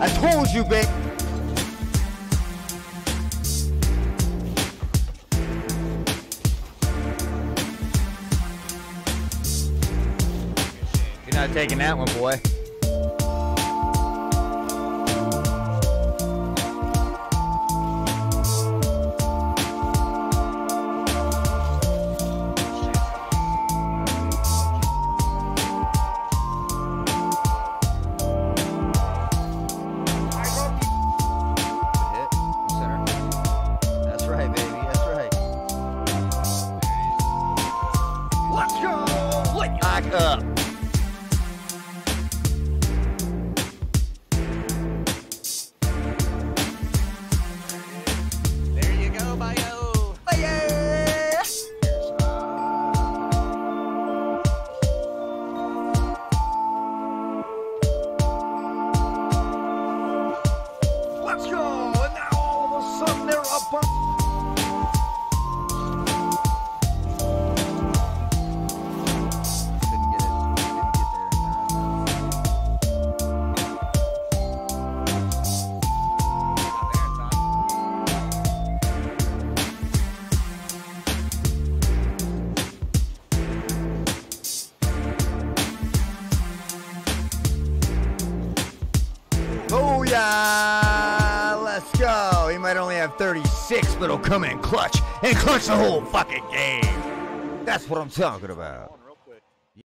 I told you, babe. You're not taking that one, boy. Back up. There you go. Let's go. Let's go. He might only have 36, but he'll come in clutch and clutch the whole fucking game. That's what I'm talking about.